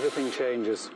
everything changes.